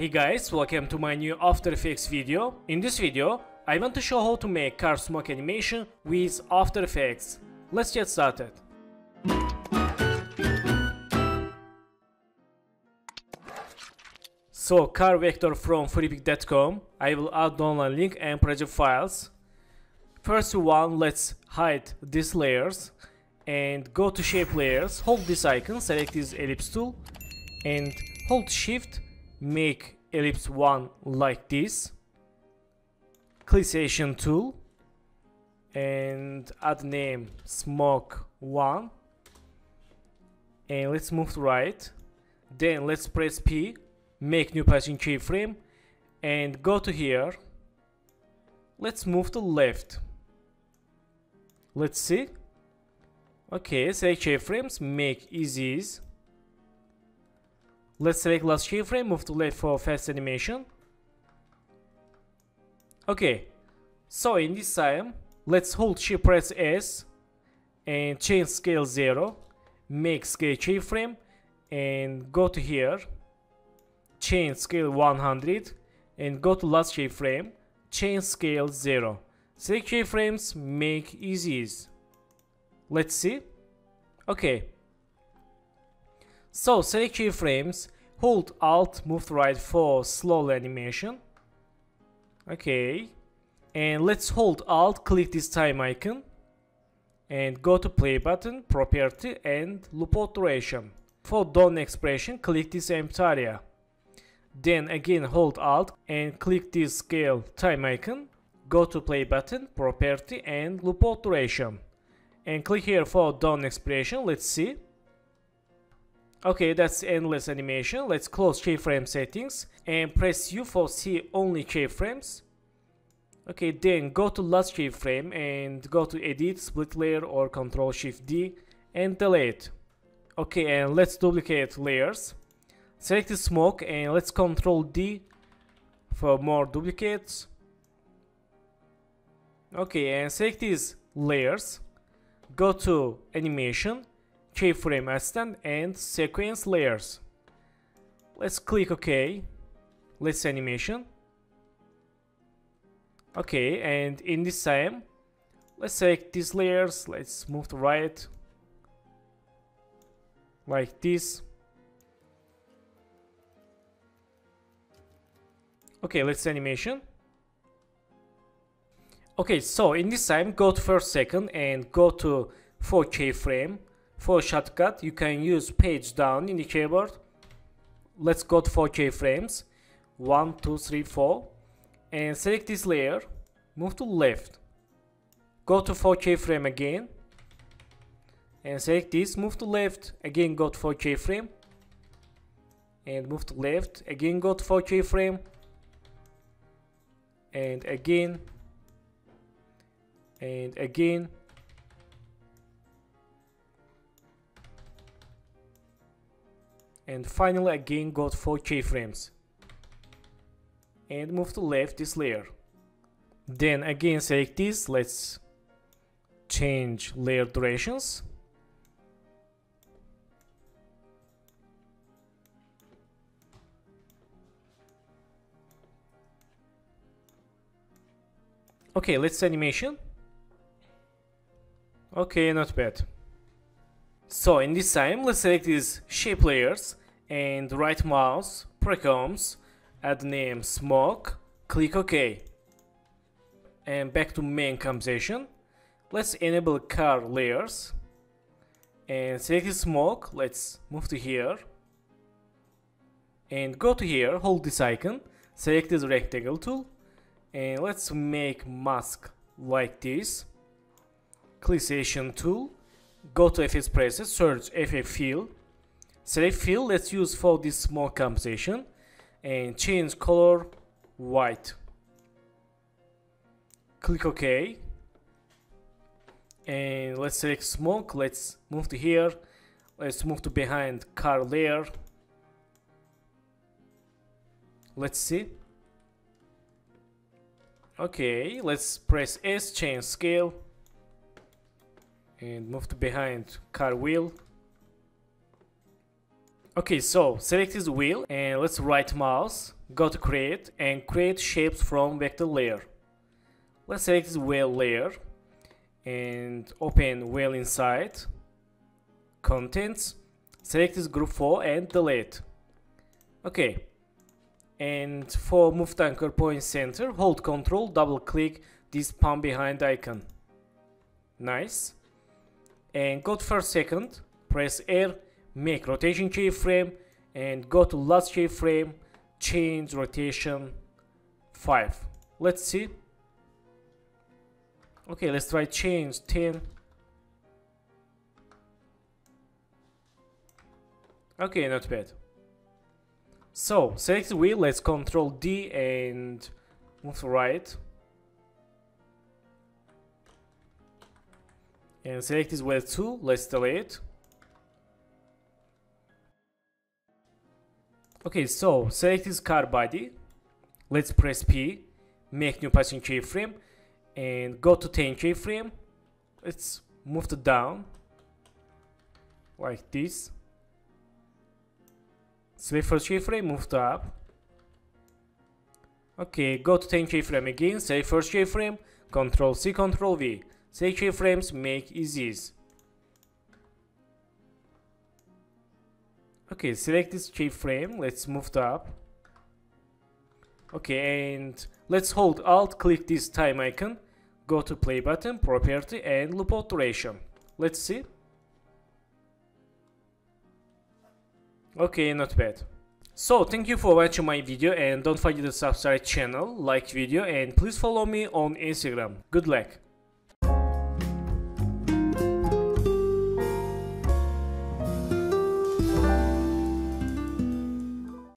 Hey guys, welcome to my new After Effects video. In this video, I want to show how to make car smoke animation with After Effects. Let's get started. So, car vector from freepik.com. I will add download link and project files. First one, let's hide these layers and go to shape layers, hold this icon, select this ellipse tool and hold shift, make ellipse 1 like this. Click selection tool and add name smoke 1 and let's move to right. Then let's press P, make new position keyframe and go to here. Let's move to left. Let's see. Okay, select keyframes, make easies. Let's select last keyframe, move to left for fast animation. Okay, so in this time, let's hold shift press S and change scale 0, make scale keyframe and go to here, change scale 100 and go to last keyframe, change scale 0. Select keyframes, make easy. Let's see. Okay. So select keyframes, hold Alt, move to right for slow animation. Okay. And let's hold Alt, click this time icon. And go to play button, property and loop duration. For done expression, click this empty area. Then again hold Alt and click this scale time icon. Go to play button, property and loop duration and click here for done expression let's see okay that's endless animation. Let's close keyframe settings and press U for see only keyframes. Okay then go to last keyframe and go to edit split layer or control shift D and delete. Okay and let's duplicate layers. Select the smoke and let's control D for more duplicates. Okay and select these layers. Go to animation, keyframe assistant and sequence layers. Let's click OK. Let's animation. Okay, and in this time, let's select these layers. Let's move to right. Like this. Okay, let's animation. Okay, so in this time, go to first second and go to 4 keyframe. For shortcut, you can use page down in the keyboard. Let's go to 4 keyframes. 1, 2, 3, 4. And select this layer. Move to left. Go to 4 keyframe again. And select this, move to left. Again, go to 4 keyframe. And move to left. Again, go to 4 keyframe. And again, and again and finally again got 4 keyframes. And move to left this layer. Then again select this. Let's change layer durations. Okay let's animation. Okay, not bad. So in this time, let's select these shape layers and right mouse, precoms, add name smoke, click OK. And back to main composition. Let's enable car layers. And select smoke. Let's move to here. And go to here, hold this icon, select this rectangle tool. And let's make mask like this. Click selection tool, go to FX presets, search FF fill, select fill, let's use for this small composition, and change color white. Click OK, and let's select smoke, let's move to here, let's move to behind car layer, let's see. Okay, let's press S, change scale, and move to behind car wheel okay so select this wheel and let's right mouse go to create and create shapes from vector layer. Let's select this wheel layer and open wheel inside, contents, select this group 4 and delete. Okay. And for move to anchor point center, hold control, double click this Pan Behind icon. Nice. And go to first second, press R, make rotation keyframe and go to last keyframe, change rotation 5. Let's see. Okay, let's try change 10. Okay, not bad. So, select the wheel, let's control D and move to right. And select this wheel too, let's delete. Okay, so select this car body. Let's press P, make new position keyframe, and go to 10 keyframe. Let's move it down, like this. Select first keyframe, move to up. Okay, go to 10 keyframe again, select first keyframe, Control C, Control V. Select keyframes, make easy. Okay, select this keyframe. Let's move up. Okay, and let's hold Alt, click this time icon, go to play button, property, and loop duration. Let's see. Okay, not bad. So, thank you for watching my video and don't forget to subscribe channel, like video and please follow me on Instagram. Good luck.